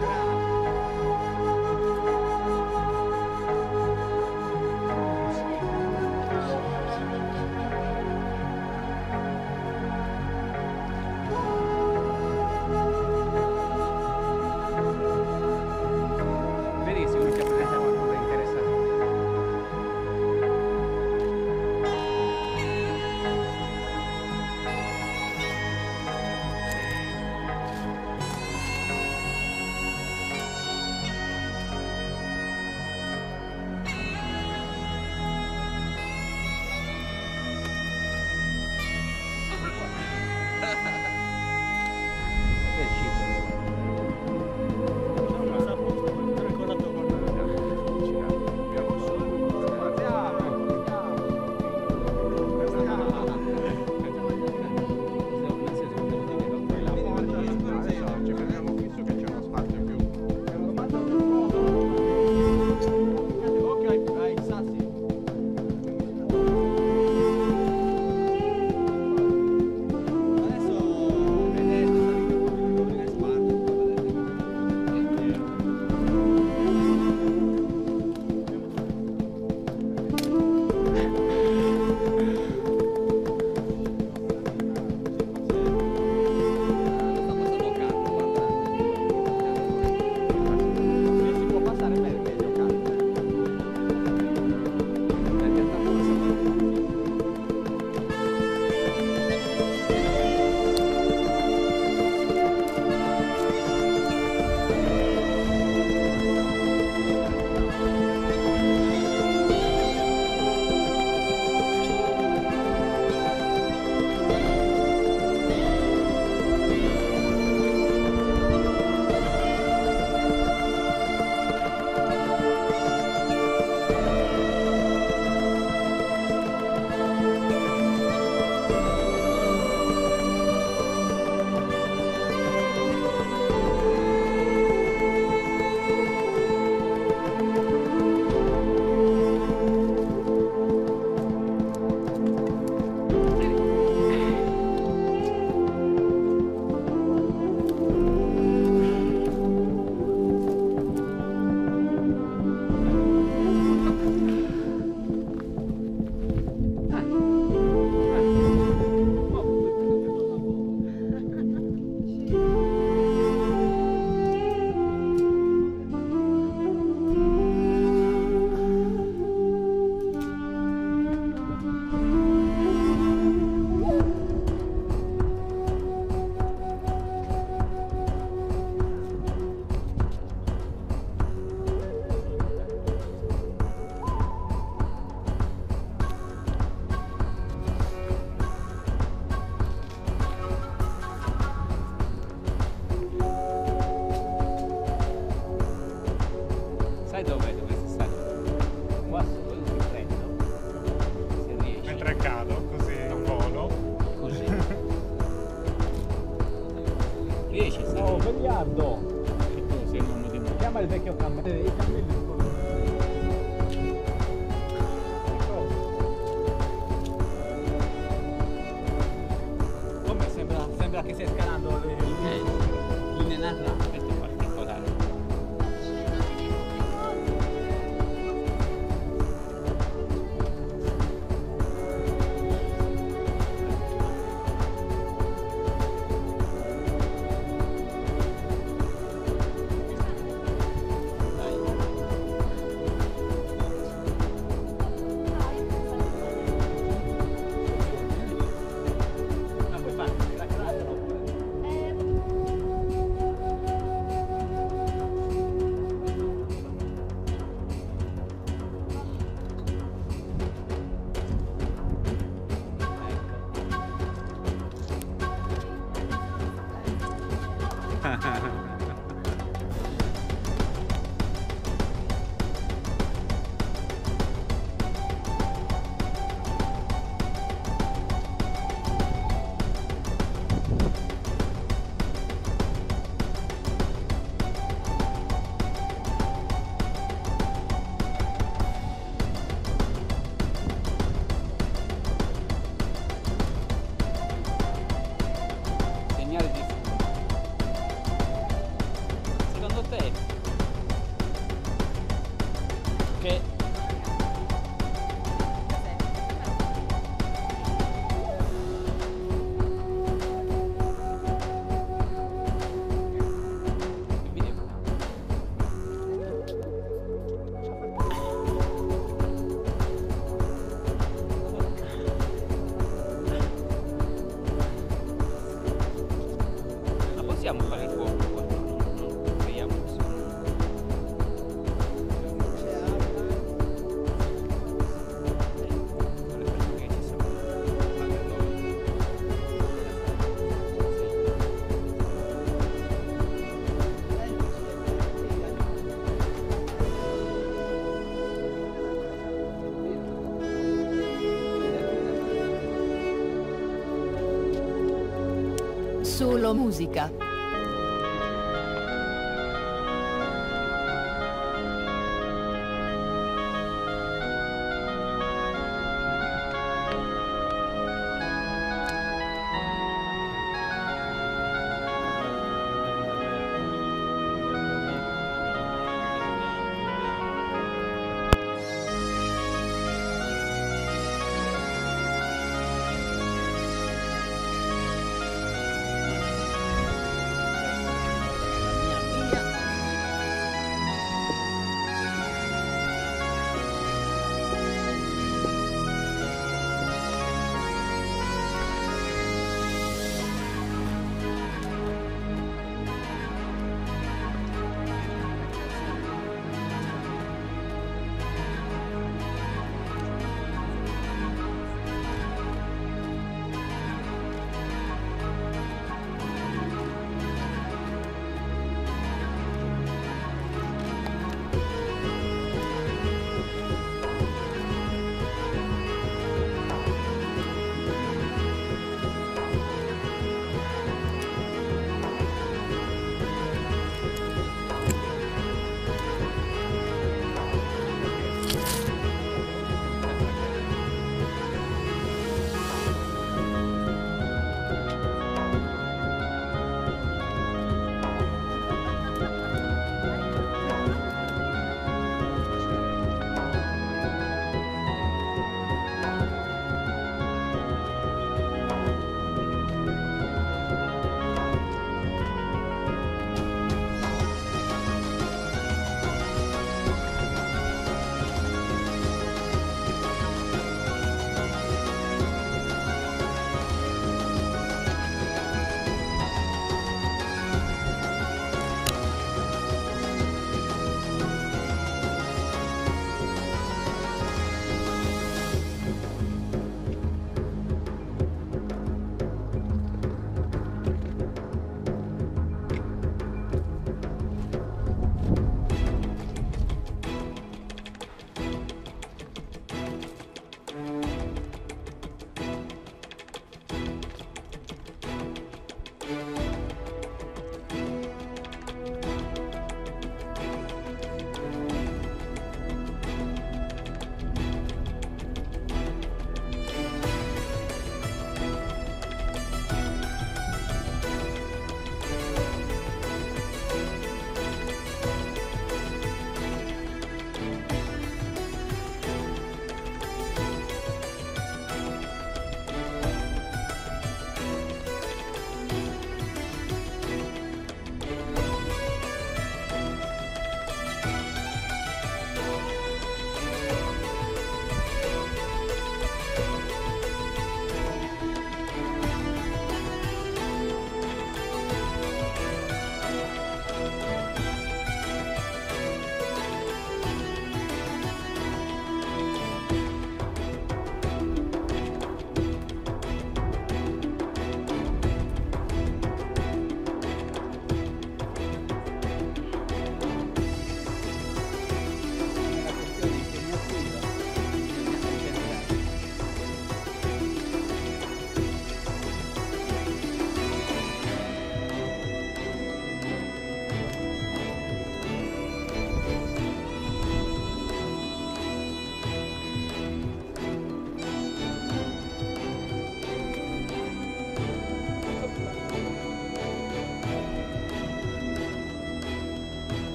Yeah. Solo musica.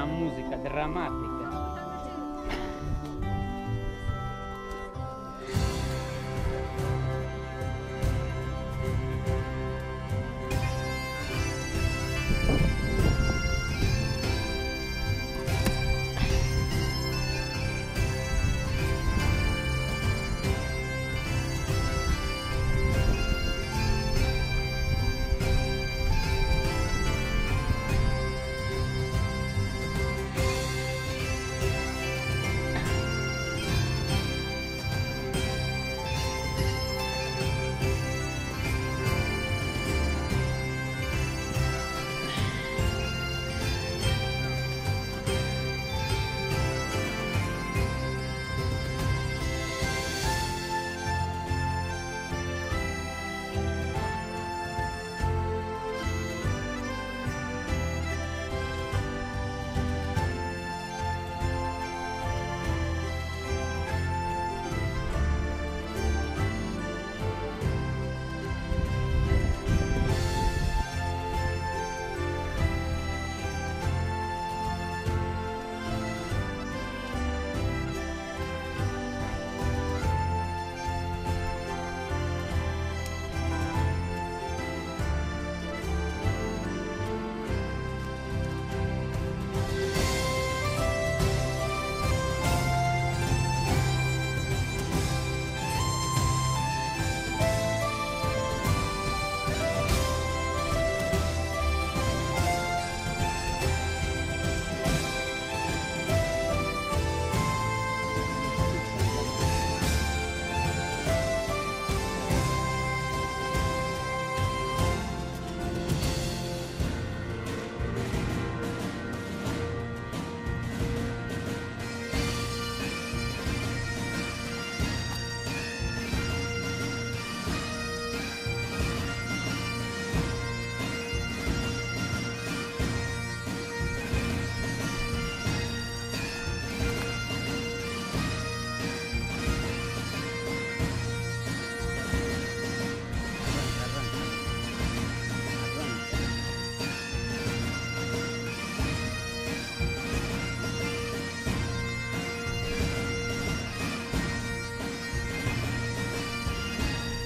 нам музыка, драмат.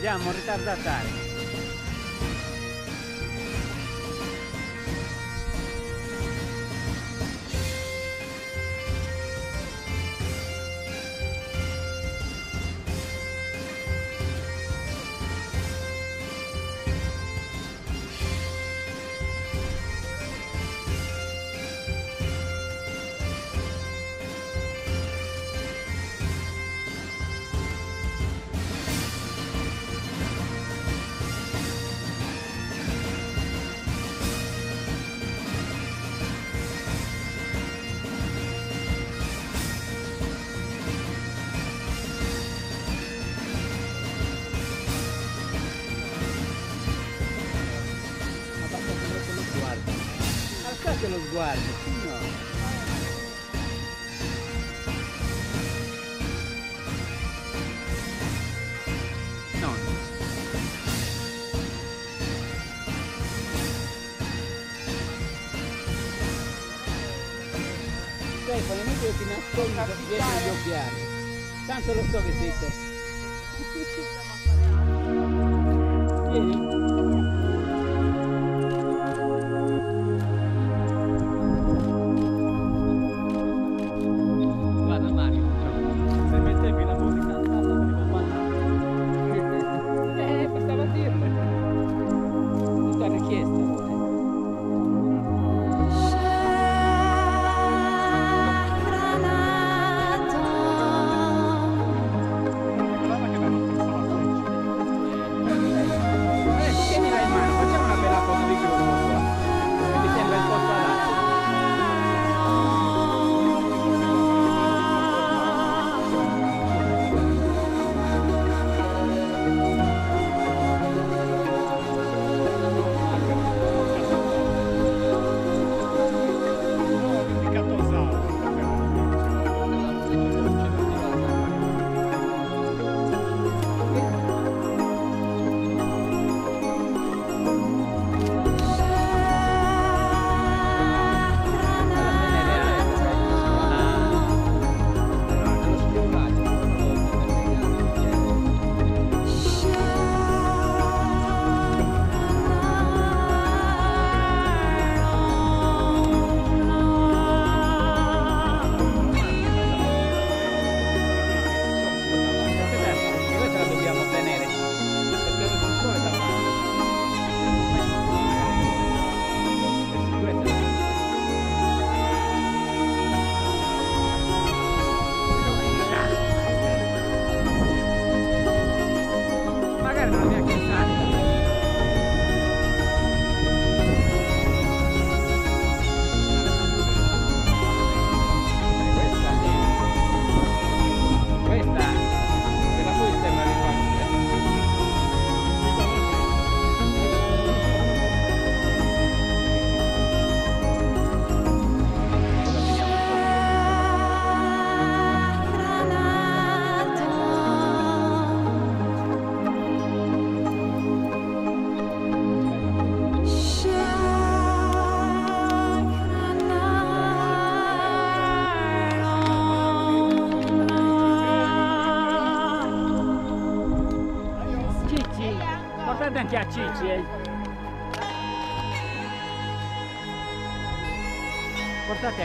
Andiamo, ritardatari. solo so che mintea cinciei. Portate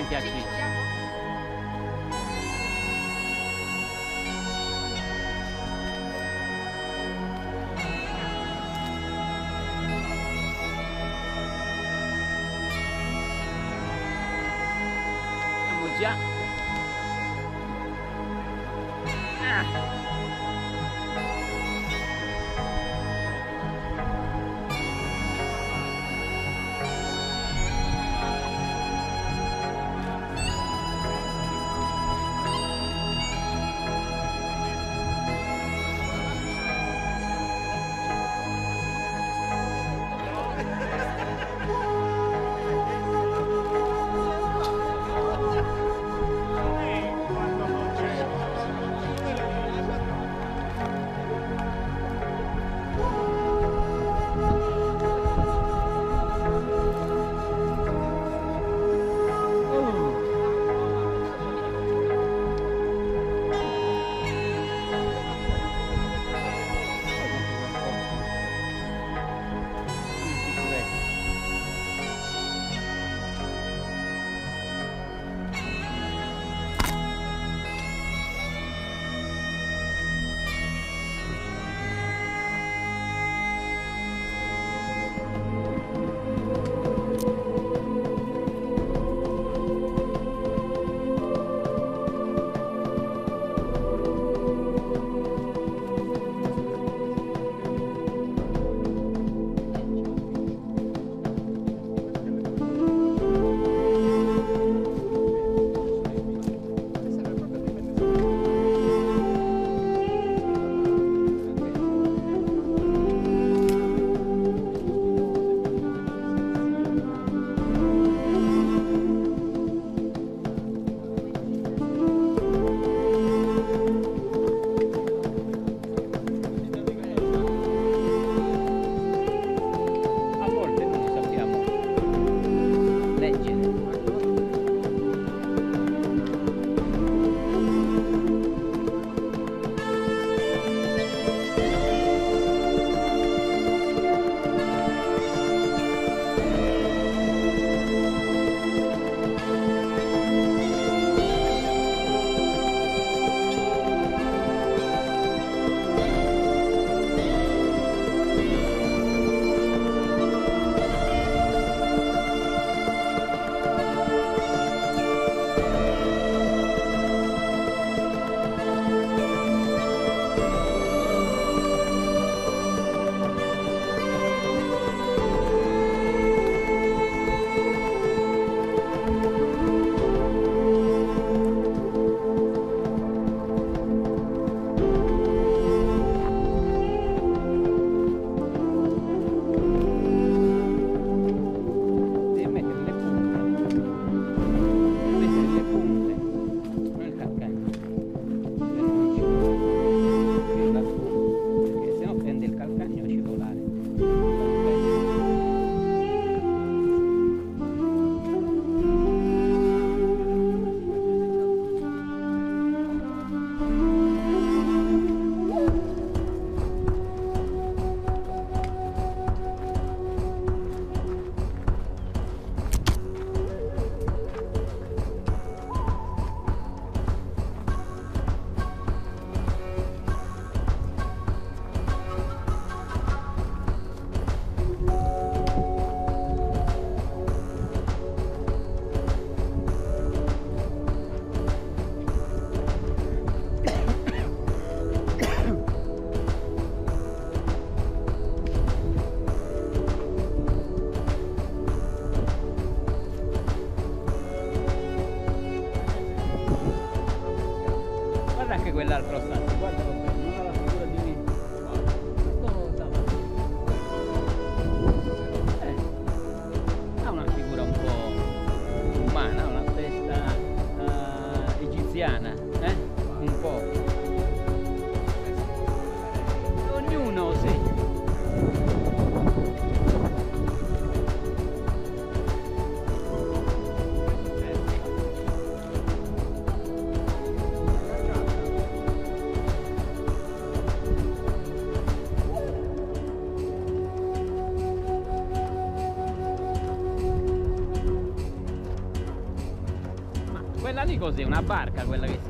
cos'è? Una barca quella che si